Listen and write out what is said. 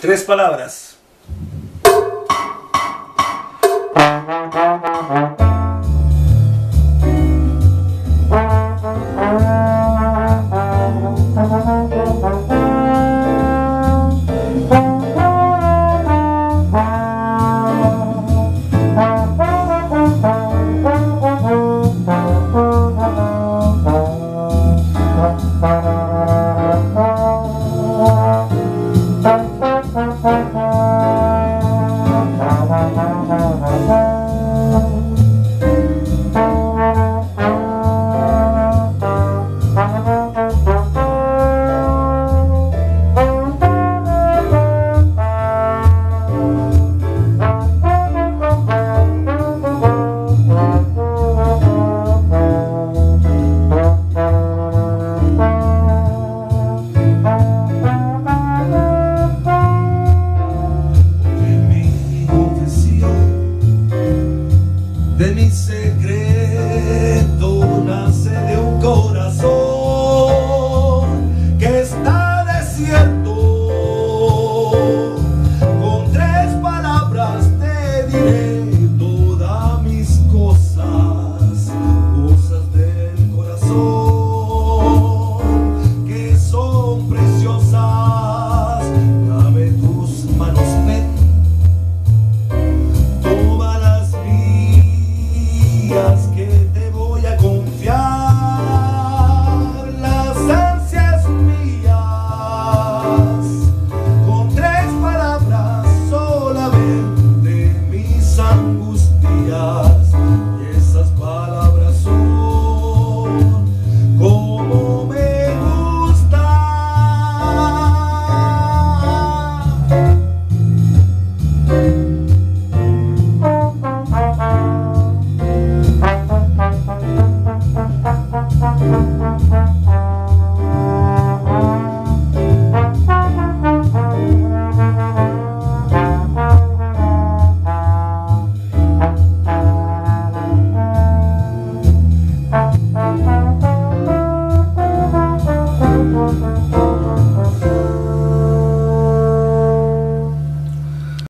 Tres palabras. Let me say días